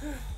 Huh?